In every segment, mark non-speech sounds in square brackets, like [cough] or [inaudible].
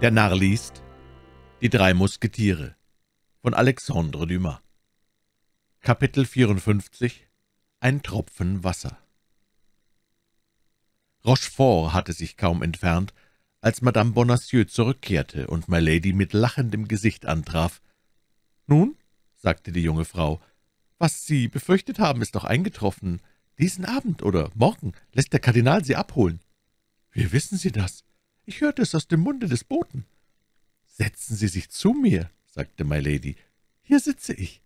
Der Narr liest Die drei Musketiere von Alexandre Dumas Kapitel 54 Ein Tropfen Wasser Rochefort hatte sich kaum entfernt, als Madame Bonacieux zurückkehrte und Milady mit lachendem Gesicht antraf. »Nun«, sagte die junge Frau, »was Sie befürchtet haben, ist doch eingetroffen. Diesen Abend oder morgen lässt der Kardinal Sie abholen.« »Wie wissen Sie das? Ich hörte es aus dem Munde des Boten.« »Setzen Sie sich zu mir«, sagte Milady. »Hier sitze ich.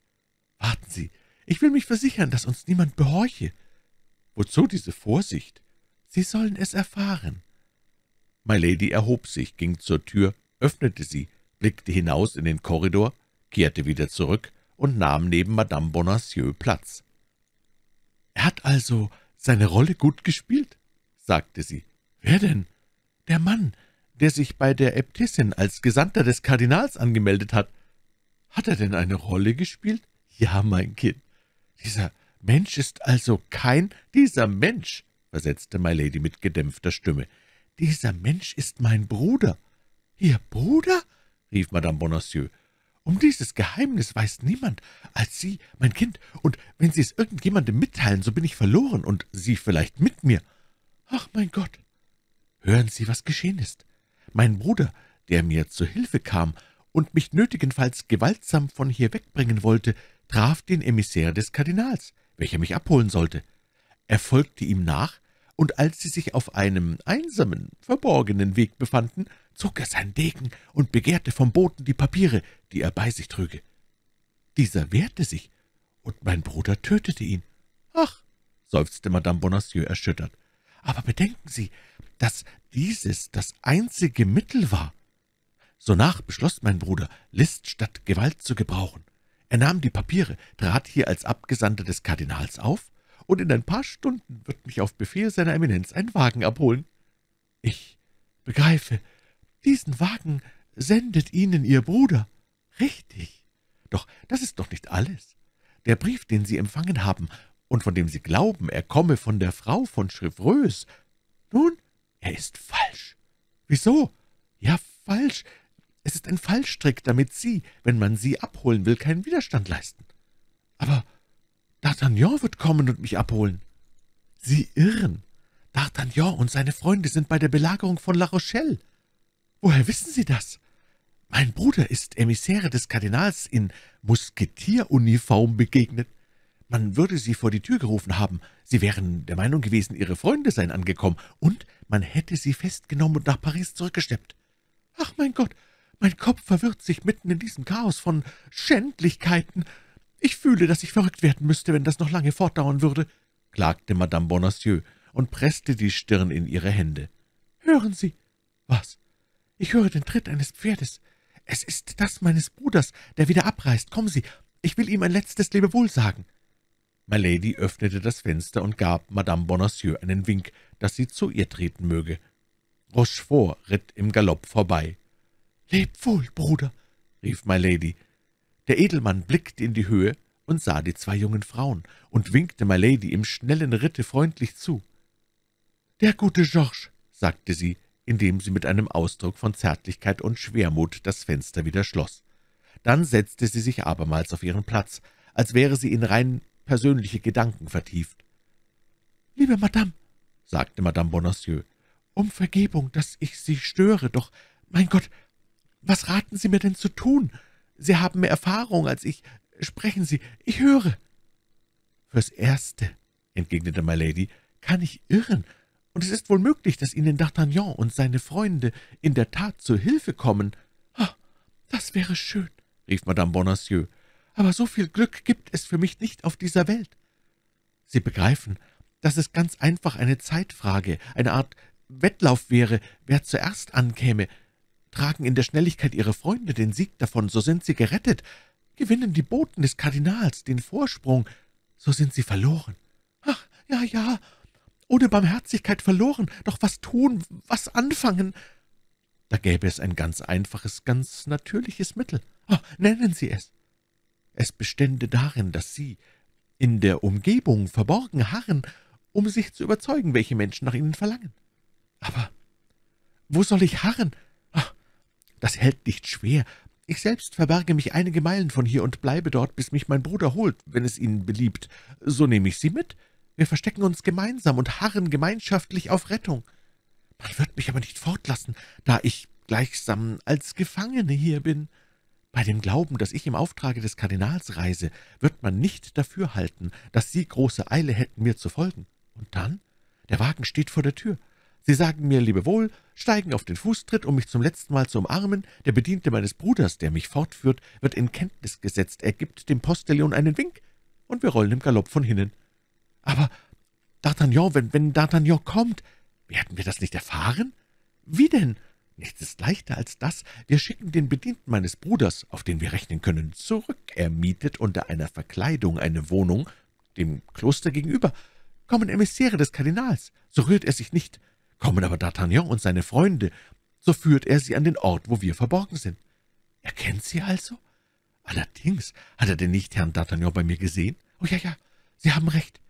Warten Sie, ich will mich versichern, dass uns niemand behorche.« »Wozu diese Vorsicht? Sie sollen es erfahren.« Milady erhob sich, ging zur Tür, öffnete sie, blickte hinaus in den Korridor, kehrte wieder zurück und nahm neben Madame Bonacieux Platz. »Er hat also seine Rolle gut gespielt?« sagte sie. »Wer denn?« »Der Mann, der sich bei der Äbtissin als Gesandter des Kardinals angemeldet hat.« »Hat er denn eine Rolle gespielt?« »Ja, mein Kind. Dieser Mensch ist also kein dieser Mensch«, versetzte Milady mit gedämpfter Stimme. »Dieser Mensch ist mein Bruder.« »Ihr Bruder?« rief Madame Bonacieux. »Um dieses Geheimnis weiß niemand als Sie, mein Kind, und wenn Sie es irgendjemandem mitteilen, so bin ich verloren und Sie vielleicht mit mir. Ach, mein Gott! Hören Sie, was geschehen ist. Mein Bruder, der mir zu Hilfe kam und mich nötigenfalls gewaltsam von hier wegbringen wollte, traf den Emissär des Kardinals, welcher mich abholen sollte. Er folgte ihm nach, und als sie sich auf einem einsamen, verborgenen Weg befanden, zog er seinen Degen und begehrte vom Boten die Papiere, die er bei sich trüge. Dieser wehrte sich, und mein Bruder tötete ihn. »Ach«, seufzte Madame Bonacieux erschüttert, »aber bedenken Sie, dass dieses das einzige Mittel war.« Sonach beschloss mein Bruder, List statt Gewalt zu gebrauchen. Er nahm die Papiere, trat hier als Abgesandter des Kardinals auf, und in ein paar Stunden wird mich auf Befehl seiner Eminenz ein Wagen abholen. Ich begreife, diesen Wagen sendet Ihnen Ihr Bruder. Richtig. Doch das ist doch nicht alles. Der Brief, den Sie empfangen haben und von dem Sie glauben, er komme von der Frau von Chevreuse, nun, er ist falsch. Wieso? Ja, falsch. Es ist ein Fallstrick, damit Sie, wenn man Sie abholen will, keinen Widerstand leisten. Aber D'Artagnan wird kommen und mich abholen.« »Sie irren. D'Artagnan und seine Freunde sind bei der Belagerung von La Rochelle. Woher wissen Sie das? Mein Bruder ist Emissäre des Kardinals in Musketieruniform begegnet. Man würde sie vor die Tür gerufen haben. Sie wären der Meinung gewesen, ihre Freunde seien angekommen, und man hätte sie festgenommen und nach Paris zurückgeschleppt. Ach, mein Gott, mein Kopf verwirrt sich mitten in diesem Chaos von Schändlichkeiten. »Ich fühle, dass ich verrückt werden müsste, wenn das noch lange fortdauern würde«, klagte Madame Bonacieux und presste die Stirn in ihre Hände. »Hören Sie!« »Was?« »Ich höre den Tritt eines Pferdes. Es ist das meines Bruders, der wieder abreist. Kommen Sie, ich will ihm ein letztes Lebewohl sagen.« Milady öffnete das Fenster und gab Madame Bonacieux einen Wink, dass sie zu ihr treten möge. Rochefort ritt im Galopp vorbei. »Leb wohl, Bruder«, rief Milady. Der Edelmann blickte in die Höhe und sah die zwei jungen Frauen und winkte Milady im schnellen Ritte freundlich zu. »Der gute Georges«, sagte sie, indem sie mit einem Ausdruck von Zärtlichkeit und Schwermut das Fenster wieder schloss. Dann setzte sie sich abermals auf ihren Platz, als wäre sie in rein persönliche Gedanken vertieft. »Liebe Madame«, sagte Madame Bonacieux, »um Vergebung, dass ich Sie störe, doch, mein Gott, was raten Sie mir denn zu tun? Sie haben mehr Erfahrung als ich. Sprechen Sie, ich höre.« »Fürs Erste«, entgegnete Milady, »kann ich irren, und es ist wohl möglich, dass Ihnen D'Artagnan und seine Freunde in der Tat zu Hilfe kommen.« oh, »Das wäre schön«, rief Madame Bonacieux, »aber so viel Glück gibt es für mich nicht auf dieser Welt. Sie begreifen, dass es ganz einfach eine Zeitfrage, eine Art Wettlauf wäre, wer zuerst ankäme, tragen in der Schnelligkeit Ihre Freunde den Sieg davon, so sind Sie gerettet. Gewinnen die Boten des Kardinals den Vorsprung, so sind Sie verloren. Ach, ja, ja, ohne Barmherzigkeit verloren, doch was tun, was anfangen? Da gäbe es ein ganz einfaches, ganz natürliches Mittel. Oh, nennen Sie es. Es bestände darin, dass Sie in der Umgebung verborgen harren, um sich zu überzeugen, welche Menschen nach Ihnen verlangen. Aber wo soll ich harren? das hält nicht schwer. Ich selbst verberge mich einige Meilen von hier und bleibe dort, bis mich mein Bruder holt, wenn es Ihnen beliebt. So nehme ich Sie mit. Wir verstecken uns gemeinsam und harren gemeinschaftlich auf Rettung. Man wird mich aber nicht fortlassen, da ich gleichsam als Gefangene hier bin. Bei dem Glauben, dass ich im Auftrage des Kardinals reise, wird man nicht dafür halten, dass Sie große Eile hätten, mir zu folgen. Und dann? Der Wagen steht vor der Tür. Sie sagen mir Lebewohl, steigen auf den Fußtritt, um mich zum letzten Mal zu umarmen. Der Bediente meines Bruders, der mich fortführt, wird in Kenntnis gesetzt. Er gibt dem Postillon einen Wink, und wir rollen im Galopp von hinnen. Aber D'Artagnan, wenn, wenn D'Artagnan kommt, werden wir das nicht erfahren? Wie denn? Nichts ist leichter als das. Wir schicken den Bedienten meines Bruders, auf den wir rechnen können, zurück. Er mietet unter einer Verkleidung eine Wohnung, dem Kloster gegenüber. Kommen Emissäre des Kardinals, so rührt er sich nicht. Kommen aber D'Artagnan und seine Freunde, so führt er sie an den Ort, wo wir verborgen sind. Er kennt sie also? Allerdings, hat er denn nicht Herrn D'Artagnan bei mir gesehen? Oh ja, ja, Sie haben recht.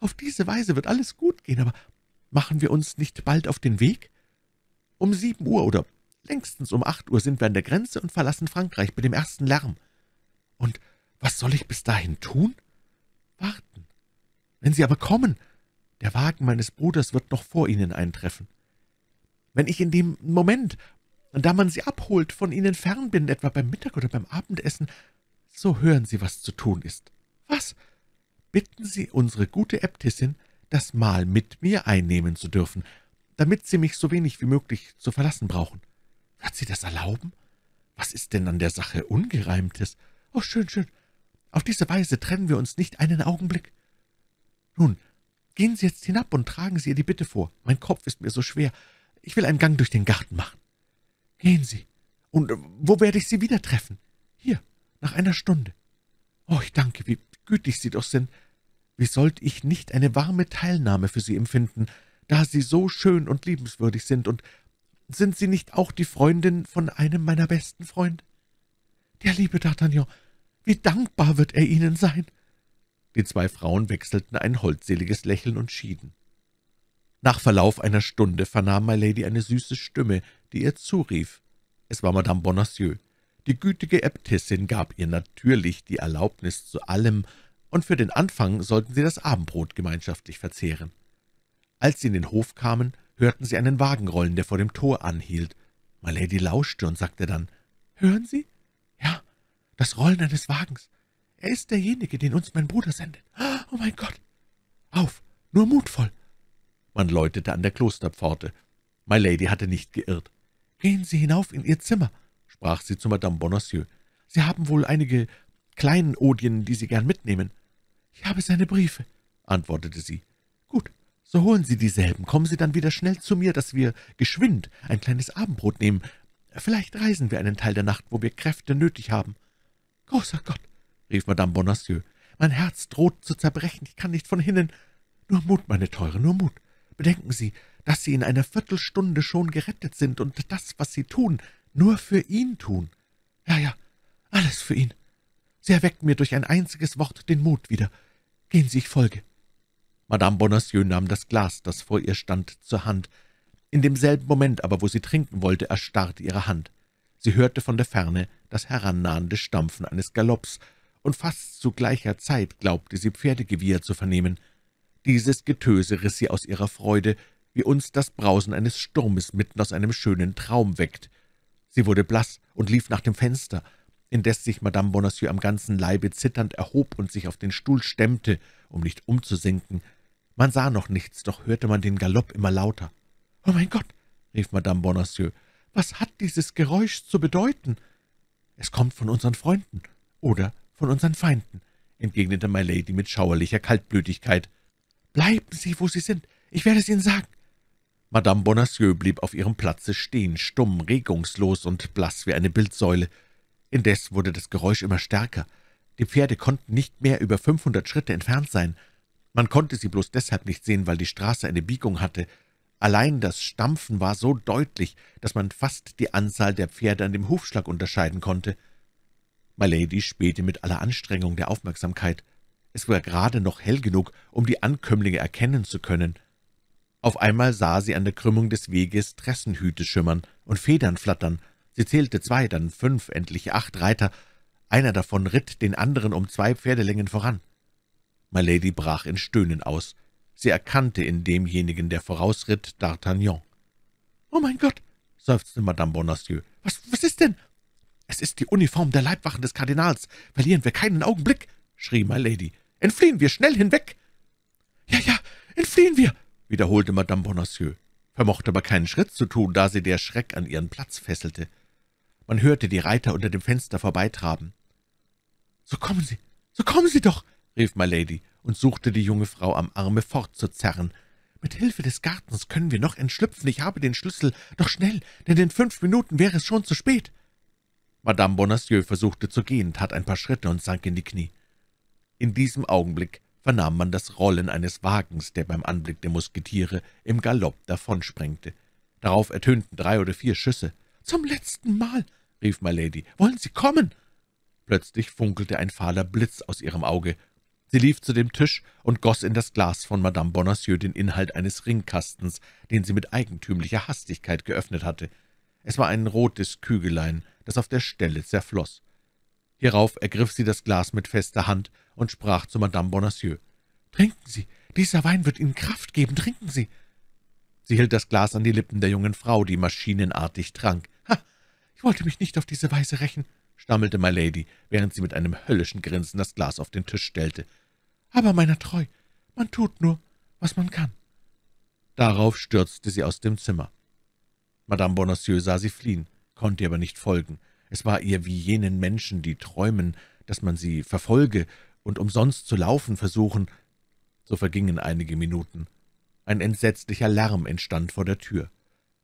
Auf diese Weise wird alles gut gehen, aber machen wir uns nicht bald auf den Weg? Um sieben Uhr oder längstens um acht Uhr sind wir an der Grenze und verlassen Frankreich bei dem ersten Lärm. Und was soll ich bis dahin tun? Warten. Wenn Sie aber kommen, der Wagen meines Bruders wird noch vor Ihnen eintreffen. Wenn ich in dem Moment, da man Sie abholt, von Ihnen fern bin, etwa beim Mittag oder beim Abendessen, so hören Sie, was zu tun ist. Was? Bitten Sie unsere gute Äbtissin, das Mahl mit mir einnehmen zu dürfen, damit Sie mich so wenig wie möglich zu verlassen brauchen. Wird sie das erlauben? Was ist denn an der Sache Ungereimtes? Oh, schön, schön. Auf diese Weise trennen wir uns nicht einen Augenblick. Nun, gehen Sie jetzt hinab und tragen Sie ihr die Bitte vor. Mein Kopf ist mir so schwer. Ich will einen Gang durch den Garten machen. Gehen Sie. Und wo werde ich Sie wieder treffen? Hier, nach einer Stunde. Oh, ich danke, wie gütig Sie doch sind. Wie sollte ich nicht eine warme Teilnahme für Sie empfinden, da Sie so schön und liebenswürdig sind, und sind Sie nicht auch die Freundin von einem meiner besten Freunde? Der liebe D'Artagnan, wie dankbar wird er Ihnen sein!« Die zwei Frauen wechselten ein holdseliges Lächeln und schieden. Nach Verlauf einer Stunde vernahm Milady eine süße Stimme, die ihr zurief. Es war Madame Bonacieux. Die gütige Äbtissin gab ihr natürlich die Erlaubnis zu allem, und für den Anfang sollten sie das Abendbrot gemeinschaftlich verzehren. Als sie in den Hof kamen, hörten sie einen Wagen rollen, der vor dem Tor anhielt. Milady lauschte und sagte dann, »Hören Sie?« »Ja, das Rollen eines Wagens. Er ist derjenige, den uns mein Bruder sendet. Oh mein Gott! Auf, nur mutvoll!« Man läutete an der Klosterpforte. Milady hatte nicht geirrt. »Gehen Sie hinauf in Ihr Zimmer«, sprach sie zu Madame Bonacieux. »Sie haben wohl einige Kleinodien, die Sie gern mitnehmen.« »Ich habe seine Briefe«, antwortete sie. »Gut, so holen Sie dieselben, kommen Sie dann wieder schnell zu mir, dass wir geschwind ein kleines Abendbrot nehmen. Vielleicht reisen wir einen Teil der Nacht, wo wir Kräfte nötig haben.« »Großer Gott«, rief Madame Bonacieux, »mein Herz droht zu zerbrechen, ich kann nicht von hinnen. Nur Mut, meine Teure, nur Mut. Bedenken Sie, dass Sie in einer Viertelstunde schon gerettet sind und das, was Sie tun, nur für ihn tun. Ja, ja, alles für ihn. Sie erwecken mir durch ein einziges Wort den Mut wieder. Gehen Sie, ich folge.« Madame Bonacieux nahm das Glas, das vor ihr stand, zur Hand. In demselben Moment aber, wo sie trinken wollte, erstarrte ihre Hand. Sie hörte von der Ferne das herannahende Stampfen eines Galopps, und fast zu gleicher Zeit glaubte sie Pferdegewieher zu vernehmen. Dieses Getöse riss sie aus ihrer Freude, wie uns das Brausen eines Sturmes mitten aus einem schönen Traum weckt. Sie wurde blass und lief nach dem Fenster, indes sich Madame Bonacieux am ganzen Leibe zitternd erhob und sich auf den Stuhl stemmte, um nicht umzusinken. Man sah noch nichts, doch hörte man den Galopp immer lauter. »Oh mein Gott«, rief Madame Bonacieux, »was hat dieses Geräusch zu bedeuten?« »Es kommt von unseren Freunden oder von unseren Feinden«, entgegnete Milady mit schauerlicher Kaltblütigkeit. »Bleiben Sie, wo Sie sind, ich werde es Ihnen sagen.« Madame Bonacieux blieb auf ihrem Platze stehen, stumm, regungslos und blass wie eine Bildsäule. Indes wurde das Geräusch immer stärker. Die Pferde konnten nicht mehr über fünfhundert Schritte entfernt sein. Man konnte sie bloß deshalb nicht sehen, weil die Straße eine Biegung hatte. Allein das Stampfen war so deutlich, dass man fast die Anzahl der Pferde an dem Hufschlag unterscheiden konnte. Milady spähte mit aller Anstrengung der Aufmerksamkeit. Es war gerade noch hell genug, um die Ankömmlinge erkennen zu können. Auf einmal sah sie an der Krümmung des Weges Tressenhüte schimmern und Federn flattern. Sie zählte zwei, dann fünf, endlich acht Reiter. Einer davon ritt den anderen um zwei Pferdelängen voran. Milady brach in Stöhnen aus. Sie erkannte in demjenigen, der vorausritt, D'Artagnan. »Oh mein Gott«, seufzte Madame Bonacieux, »was, was ist denn?« »Es ist die Uniform der Leibwachen des Kardinals. Verlieren wir keinen Augenblick«, schrie Milady. »Entfliehen wir schnell hinweg!« »Ja, ja, entfliehen wir«, wiederholte Madame Bonacieux, vermochte aber keinen Schritt zu tun, da sie der Schreck an ihren Platz fesselte. Man hörte die Reiter unter dem Fenster vorbeitraben. »So kommen Sie, so kommen Sie doch«, rief Milady und suchte die junge Frau am Arme fortzuzerren. »Mit Hilfe des Gartens können wir noch entschlüpfen. Ich habe den Schlüssel. Doch schnell, denn in fünf Minuten wäre es schon zu spät.« Madame Bonacieux versuchte zu gehen, tat ein paar Schritte und sank in die Knie. In diesem Augenblick vernahm man das Rollen eines Wagens, der beim Anblick der Musketiere im Galopp davonsprengte. Darauf ertönten drei oder vier Schüsse. »Zum letzten Mal«, rief Milady, »wollen Sie kommen?« Plötzlich funkelte ein fahler Blitz aus ihrem Auge. Sie lief zu dem Tisch und goss in das Glas von Madame Bonacieux den Inhalt eines Ringkastens, den sie mit eigentümlicher Hastigkeit geöffnet hatte. Es war ein rotes Kügelein, das auf der Stelle zerfloß. Hierauf ergriff sie das Glas mit fester Hand und sprach zu Madame Bonacieux. »Trinken Sie, dieser Wein wird Ihnen Kraft geben, trinken Sie!« Sie hielt das Glas an die Lippen der jungen Frau, die maschinenartig trank. »Ha, ich wollte mich nicht auf diese Weise rächen«, stammelte Milady, während sie mit einem höllischen Grinsen das Glas auf den Tisch stellte. »Aber meiner treu, man tut nur, was man kann.« Darauf stürzte sie aus dem Zimmer. Madame Bonacieux sah sie fliehen, konnte ihr aber nicht folgen. Es war ihr wie jenen Menschen, die träumen, dass man sie verfolge und umsonst zu laufen versuchen. So vergingen einige Minuten. Ein entsetzlicher Lärm entstand vor der Tür.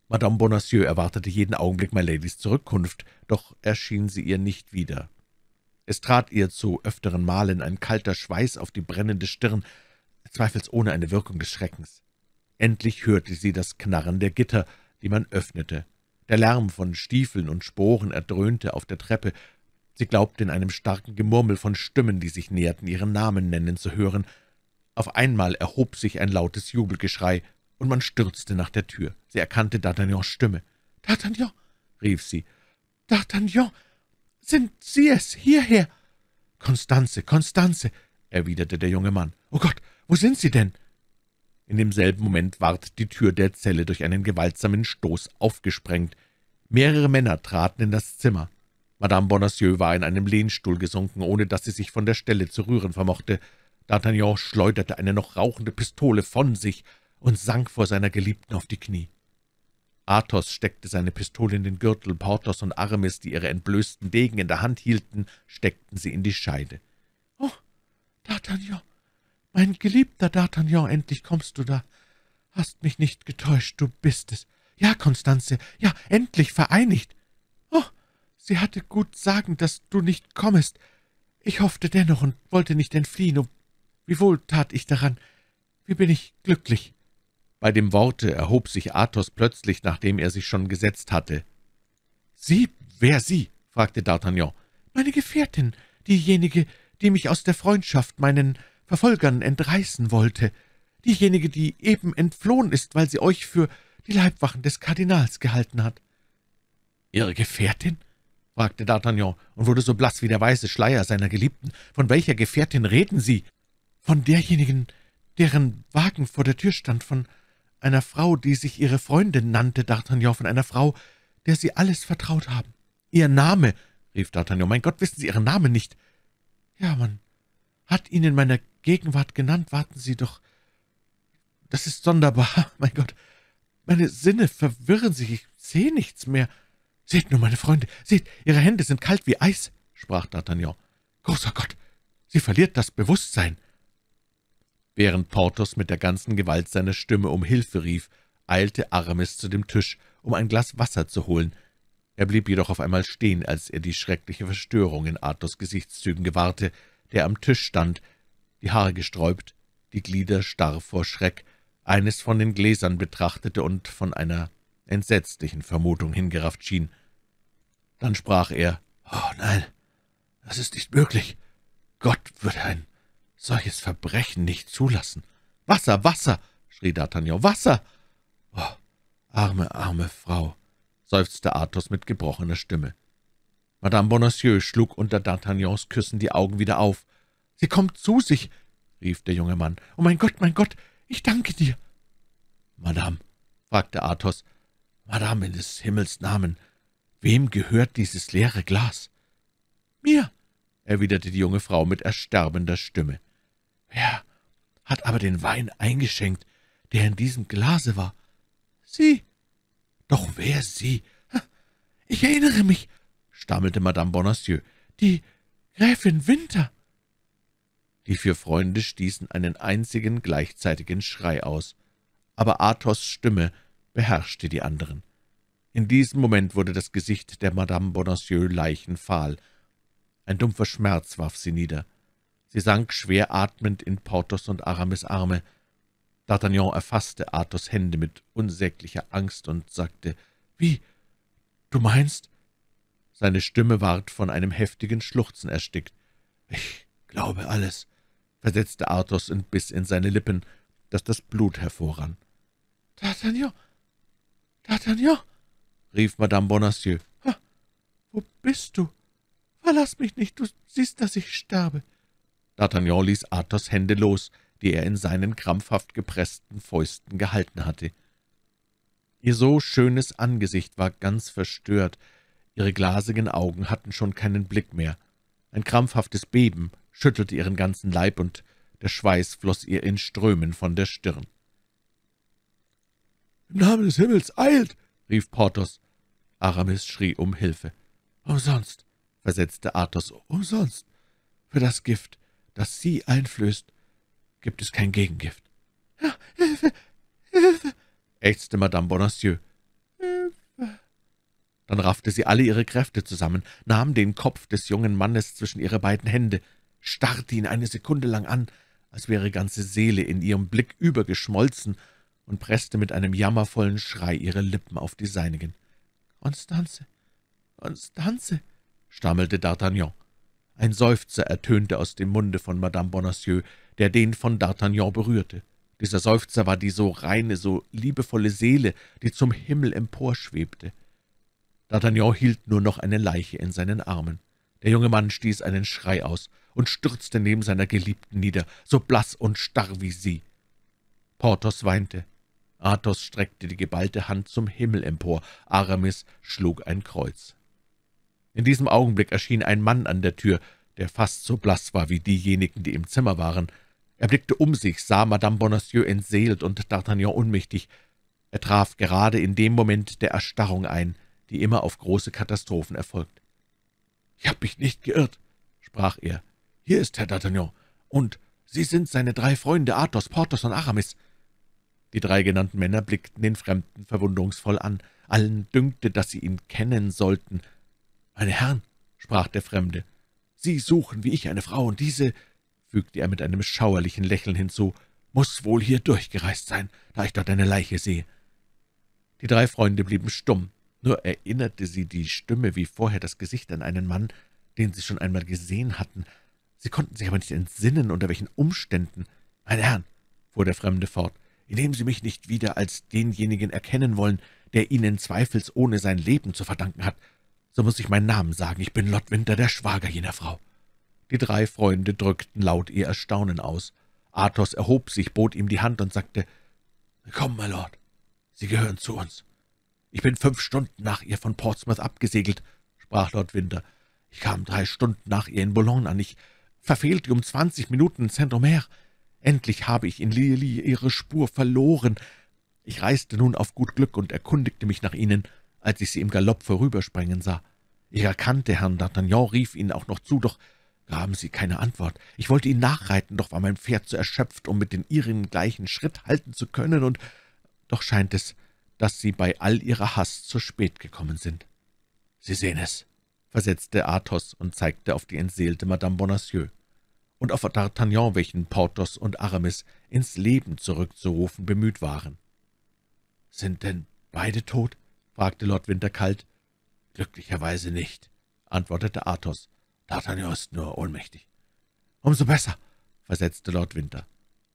Madame Bonacieux erwartete jeden Augenblick Miladies Zurückkunft, doch erschien sie ihr nicht wieder. Es trat ihr zu öfteren Malen ein kalter Schweiß auf die brennende Stirn, zweifelsohne eine Wirkung des Schreckens. Endlich hörte sie das Knarren der Gitter, die man öffnete. Der Lärm von Stiefeln und Sporen erdröhnte auf der Treppe. Sie glaubte in einem starken Gemurmel von Stimmen, die sich näherten, ihren Namen nennen zu hören. Auf einmal erhob sich ein lautes Jubelgeschrei, und man stürzte nach der Tür. Sie erkannte D'Artagnans Stimme. »D'Artagnan«, rief sie, »D'Artagnan, sind Sie es? Hierher!« »Konstanze, Konstanze«, erwiderte der junge Mann. »Oh Gott, wo sind Sie denn?« In demselben Moment ward die Tür der Zelle durch einen gewaltsamen Stoß aufgesprengt. Mehrere Männer traten in das Zimmer. Madame Bonacieux war in einem Lehnstuhl gesunken, ohne dass sie sich von der Stelle zu rühren vermochte. D'Artagnan schleuderte eine noch rauchende Pistole von sich und sank vor seiner Geliebten auf die Knie. Athos steckte seine Pistole in den Gürtel, Porthos und Aramis, die ihre entblößten Degen in der Hand hielten, steckten sie in die Scheide. »Oh, D'Artagnan, mein geliebter D'Artagnan, endlich kommst du da. Hast mich nicht getäuscht, du bist es. Ja, Konstanze, ja, endlich vereinigt. Oh, sie hatte gut sagen, dass du nicht kommest. Ich hoffte dennoch und wollte nicht entfliehen. Oh, wie wohl tat ich daran. Wie bin ich glücklich!« Bei dem Worte erhob sich Athos plötzlich, nachdem er sich schon gesetzt hatte. »Sie? Wer Sie?« fragte D'Artagnan. »Meine Gefährtin, diejenige, die mich aus der Freundschaft meinen Verfolgern entreißen wollte, diejenige, die eben entflohen ist, weil sie euch für die Leibwachen des Kardinals gehalten hat.« »Ihre Gefährtin?« fragte D'Artagnan und wurde so blass wie der weiße Schleier seiner Geliebten. »Von welcher Gefährtin reden Sie?« »Von derjenigen, deren Wagen vor der Tür stand, von einer Frau, die sich Ihre Freundin nannte, D'Artagnan, von einer Frau, der Sie alles vertraut haben. Ihr Name, rief D'Artagnan, mein Gott, wissen Sie Ihren Namen nicht? Ja, man hat ihn in meiner Gegenwart genannt, warten Sie doch. Das ist sonderbar, [laughs] mein Gott. Meine Sinne verwirren sich, ich sehe nichts mehr. Seht nur, meine Freunde, seht, Ihre Hände sind kalt wie Eis, sprach D'Artagnan. Großer Gott, sie verliert das Bewusstsein. Während Porthos mit der ganzen Gewalt seiner Stimme um Hilfe rief, eilte Aramis zu dem Tisch, um ein Glas Wasser zu holen. Er blieb jedoch auf einmal stehen, als er die schreckliche Verstörung in Athos Gesichtszügen gewahrte, der am Tisch stand, die Haare gesträubt, die Glieder starr vor Schreck, eines von den Gläsern betrachtete und von einer entsetzlichen Vermutung hingerafft schien. Dann sprach er, »Oh nein, das ist nicht möglich. Gott würde ein solches Verbrechen nicht zulassen. »Wasser, Wasser!« schrie D'Artagnan. »Wasser!« »Oh, arme, arme Frau! seufzte Athos mit gebrochener Stimme. Madame Bonacieux schlug unter D'Artagnans Küssen die Augen wieder auf. »Sie kommt zu sich«, rief der junge Mann. »Oh mein Gott, mein Gott, ich danke dir!« »Madame«, fragte Athos, »Madame, in des Himmels Namen, wem gehört dieses leere Glas?« »Mir«, erwiderte die junge Frau mit ersterbender Stimme. »Wer hat aber den Wein eingeschenkt, der in diesem Glase war?« »Sie.« »Doch wer Sie?« »Ich erinnere mich«, stammelte Madame Bonacieux, »die Gräfin Winter.« Die vier Freunde stießen einen einzigen gleichzeitigen Schrei aus, aber Athos' Stimme beherrschte die anderen. In diesem Moment wurde das Gesicht der Madame Bonacieux leichenfahl. Ein dumpfer Schmerz warf sie nieder. Sie sank schwer atmend in Porthos und Aramis Arme. D'Artagnan erfasste Athos Hände mit unsäglicher Angst und sagte, »Wie? Du meinst?« Seine Stimme ward von einem heftigen Schluchzen erstickt. »Ich glaube alles«, versetzte Athos und biss in seine Lippen, dass das Blut hervorrann. »D'Artagnan, D'Artagnan«, rief Madame Bonacieux, »wo bist du? Verlass mich nicht, du siehst, dass ich sterbe.« D'Artagnan ließ Athos Hände los, die er in seinen krampfhaft gepressten Fäusten gehalten hatte. Ihr so schönes Angesicht war ganz verstört, ihre glasigen Augen hatten schon keinen Blick mehr. Ein krampfhaftes Beben schüttelte ihren ganzen Leib, und der Schweiß floss ihr in Strömen von der Stirn. »Im Namen des Himmels, eilt!« rief Porthos. Aramis schrie um Hilfe. »Umsonst«, versetzte Athos, »umsonst. Für das Gift, das Sie einflößt, gibt es kein Gegengift.« »Ja, Hilfe, Hilfe«, ächzte Madame Bonacieux. »Hilfe!« Dann raffte sie alle ihre Kräfte zusammen, nahm den Kopf des jungen Mannes zwischen ihre beiden Hände, starrte ihn eine Sekunde lang an, als wäre ganze Seele in ihrem Blick übergeschmolzen, und presste mit einem jammervollen Schrei ihre Lippen auf die seinigen. »Constanze, Constanze«, stammelte D'Artagnan. Ein Seufzer ertönte aus dem Munde von Madame Bonacieux, der den von D'Artagnan berührte. Dieser Seufzer war die so reine, so liebevolle Seele, die zum Himmel emporschwebte. D'Artagnan hielt nur noch eine Leiche in seinen Armen. Der junge Mann stieß einen Schrei aus und stürzte neben seiner Geliebten nieder, so blass und starr wie sie. Porthos weinte. Athos streckte die geballte Hand zum Himmel empor, Aramis schlug ein Kreuz. In diesem Augenblick erschien ein Mann an der Tür, der fast so blass war wie diejenigen, die im Zimmer waren. Er blickte um sich, sah Madame Bonacieux entseelt und D'Artagnan unmächtig. Er traf gerade in dem Moment der Erstarrung ein, die immer auf große Katastrophen erfolgt. »Ich habe mich nicht geirrt«, sprach er. »Hier ist Herr D'Artagnan, und Sie sind seine drei Freunde Athos, Porthos und Aramis.« Die drei genannten Männer blickten den Fremden verwunderungsvoll an. Allen dünkte, dass sie ihn kennen sollten. »Meine Herren«, sprach der Fremde, »Sie suchen wie ich eine Frau, und diese«, fügte er mit einem schauerlichen Lächeln hinzu, »muss wohl hier durchgereist sein, da ich dort eine Leiche sehe.« Die drei Freunde blieben stumm, nur erinnerte sie die Stimme wie vorher das Gesicht an einen Mann, den sie schon einmal gesehen hatten. Sie konnten sich aber nicht entsinnen, unter welchen Umständen. »Meine Herren«, fuhr der Fremde fort, »indem Sie mich nicht wieder als denjenigen erkennen wollen, der Ihnen zweifelsohne sein Leben zu verdanken hat, so muss ich meinen Namen sagen. Ich bin Lord Winter, der Schwager jener Frau.« Die drei Freunde drückten laut ihr Erstaunen aus. Athos erhob sich, bot ihm die Hand und sagte, »Willkommen, my Lord. Sie gehören zu uns.« »Ich bin fünf Stunden nach ihr von Portsmouth abgesegelt«, sprach Lord Winter. »Ich kam drei Stunden nach ihr in Boulogne an. Ich verfehlte um zwanzig Minuten in Saint-Omer. Endlich habe ich in Lilly ihre Spur verloren. Ich reiste nun auf gut Glück und erkundigte mich nach Ihnen als ich sie im Galopp vorübersprengen sah. Ich erkannte Herrn D'Artagnan, rief Ihnen auch noch zu, doch gaben Sie keine Antwort. Ich wollte ihn nachreiten, doch war mein Pferd zu erschöpft, um mit den Ihrigen gleichen Schritt halten zu können, und doch scheint es, dass Sie bei all Ihrer Hast zu spät gekommen sind. »Sie sehen es«, versetzte Athos und zeigte auf die entseelte Madame Bonacieux und auf D'Artagnan, welchen Porthos und Aramis ins Leben zurückzurufen bemüht waren. »Sind denn beide tot?« fragte Lord Winter kalt. »Glücklicherweise nicht«, antwortete Athos. »D'Artagnan ist nur ohnmächtig.« »Umso besser«, versetzte Lord Winter.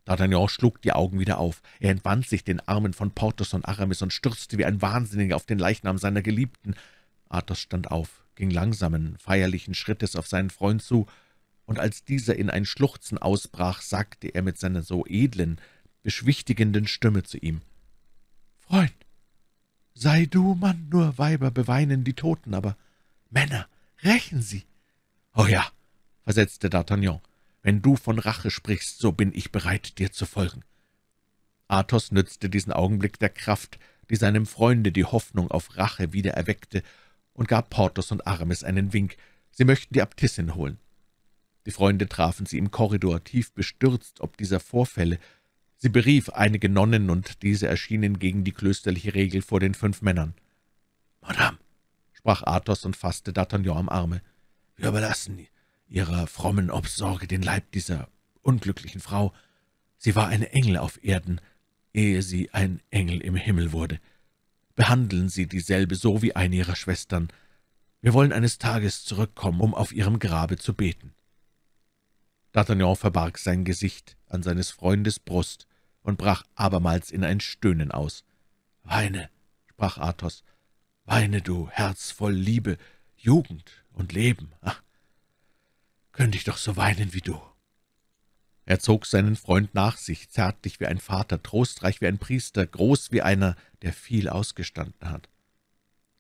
D'Artagnan schlug die Augen wieder auf. Er entwand sich den Armen von Porthos und Aramis und stürzte wie ein Wahnsinniger auf den Leichnam seiner Geliebten. Athos stand auf, ging langsamen, feierlichen Schrittes auf seinen Freund zu, und als dieser in ein Schluchzen ausbrach, sagte er mit seiner so edlen, beschwichtigenden Stimme zu ihm, »Freund, sei du Mann, nur Weiber beweinen die Toten, aber Männer rächen sie.« »Oh ja«, versetzte D'Artagnan, »wenn du von Rache sprichst, so bin ich bereit, dir zu folgen.« Athos nützte diesen Augenblick der Kraft, die seinem Freunde die Hoffnung auf Rache wieder erweckte, und gab Porthos und Aramis einen Wink, sie möchten die Abtissin holen. Die Freunde trafen sie im Korridor, tief bestürzt ob dieser Vorfälle. Sie berief einige Nonnen, und diese erschienen gegen die klösterliche Regel vor den fünf Männern. »Madame«, sprach Athos und fasste D'Artagnan am Arme, »wir überlassen Ihrer frommen Obsorge den Leib dieser unglücklichen Frau. Sie war eine Engel auf Erden, ehe sie ein Engel im Himmel wurde. Behandeln Sie dieselbe so wie eine Ihrer Schwestern. Wir wollen eines Tages zurückkommen, um auf ihrem Grabe zu beten.« D'Artagnan verbarg sein Gesicht an seines Freundes Brust und brach abermals in ein Stöhnen aus. »Weine«, sprach Athos, »weine, du Herz voll Liebe, Jugend und Leben. Ach, könnte ich doch so weinen wie du.« Er zog seinen Freund nach sich, zärtlich wie ein Vater, trostreich wie ein Priester, groß wie einer, der viel ausgestanden hat.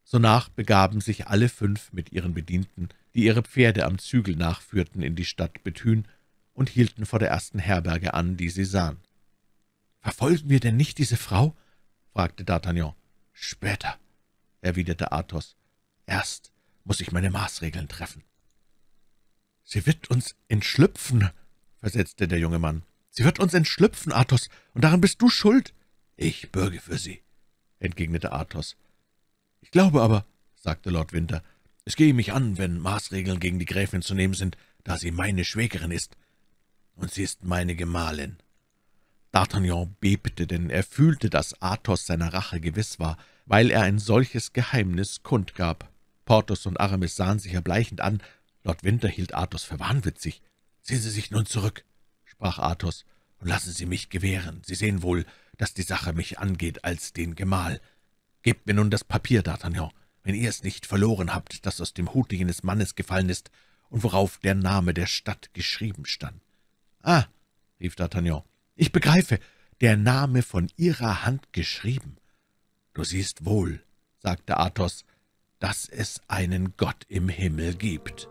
Sonach begaben sich alle fünf mit ihren Bedienten, die ihre Pferde am Zügel nachführten, in die Stadt Bethün und hielten vor der ersten Herberge an, die sie sahen. »Verfolgen wir denn nicht diese Frau?« fragte D'Artagnan. »Später«, erwiderte Athos. »Erst muss ich meine Maßregeln treffen.« »Sie wird uns entschlüpfen«, versetzte der junge Mann. »Sie wird uns entschlüpfen, Athos, und daran bist du schuld.« »Ich bürge für Sie«, entgegnete Athos. »Ich glaube aber«, sagte Lord Winter, »es gehe mich an, wenn Maßregeln gegen die Gräfin zu nehmen sind, da sie meine Schwägerin ist, und sie ist meine Gemahlin.« D'Artagnan bebte, denn er fühlte, dass Athos seiner Rache gewiss war, weil er ein solches Geheimnis kundgab. Porthos und Aramis sahen sich erbleichend an, Lord Winter hielt Athos für wahnwitzig. »Ziehen Sie sich nun zurück«, sprach Athos, »und lassen Sie mich gewähren. Sie sehen wohl, dass die Sache mich angeht als den Gemahl. Gebt mir nun das Papier, D'Artagnan, wenn ihr es nicht verloren habt, das aus dem Hute jenes Mannes gefallen ist und worauf der Name der Stadt geschrieben stand.« »Ah«, rief D'Artagnan, »ich begreife, der Name von Ihrer Hand geschrieben.« »Du siehst wohl«, sagte Athos, »dass es einen Gott im Himmel gibt.«